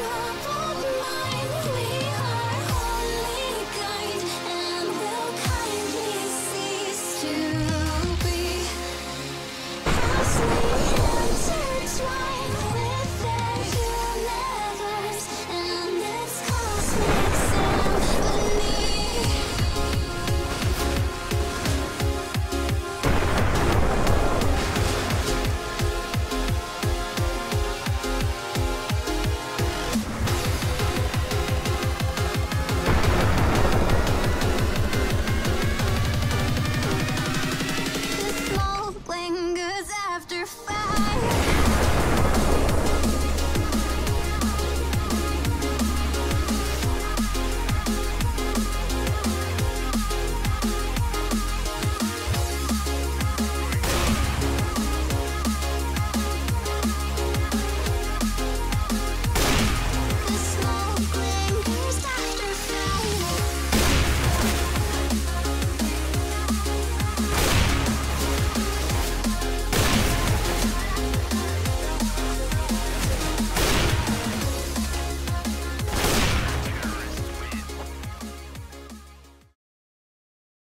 your after five.